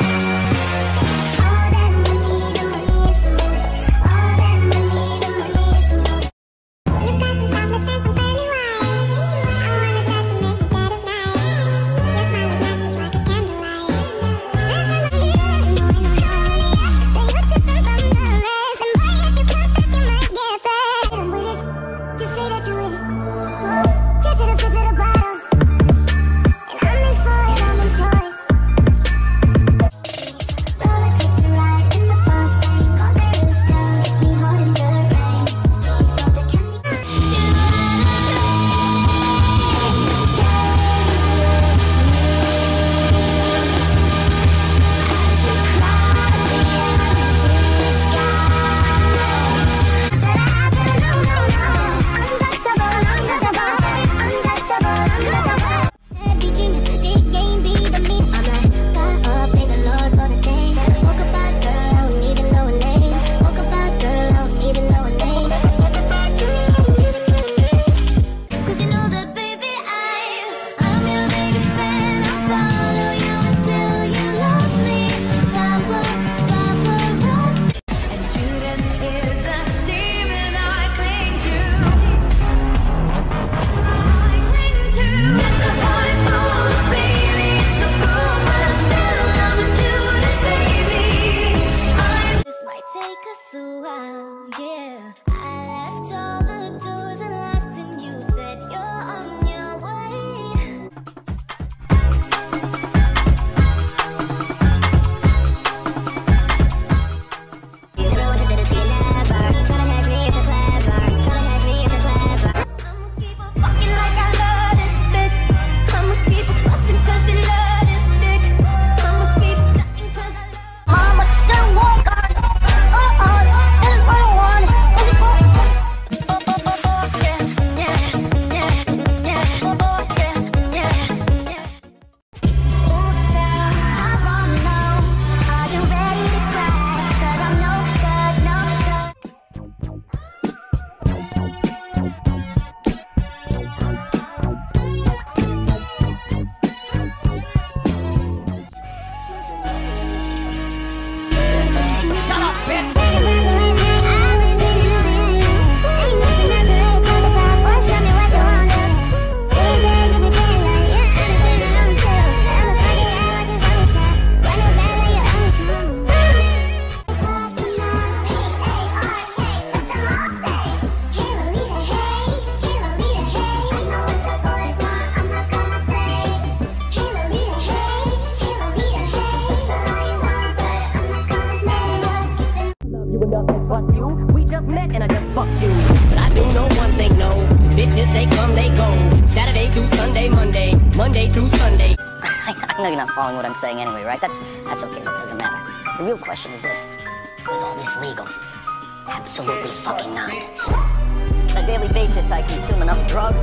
Yeah. take us a yeah. I left all bitch. bust you. We just met and I just fucked you. I do know one thing, no. Bitches, they come, they go. Saturday through Sunday, Monday. Monday through Sunday. I know you're not following what I'm saying anyway, right? That's, that's okay. That doesn't matter. The real question is this. Was all this legal? Absolutely fucking not. On a daily basis, I consume enough drugs